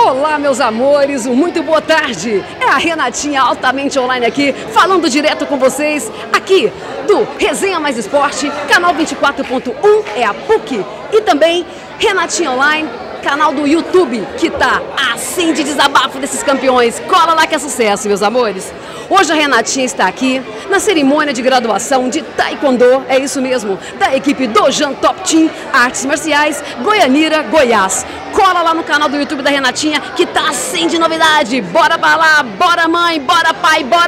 Olá, meus amores, muito boa tarde. É a Renatinha altamente online aqui, falando direto com vocês aqui do Resenha Mais Esporte, canal 24.1 é a PUC e também Renatinha Online, canal do YouTube que tá assim de desabafo desses campeões. Cola lá que é sucesso, meus amores. Hoje a Renatinha está aqui na cerimônia de graduação de Taekwondo, é isso mesmo, da equipe Dojan Top Team Artes Marciais Goianira, Goiás. Cola lá no canal do YouTube da Renatinha que tá assim de novidade. Bora pra lá, bora mãe, bora pai, bora!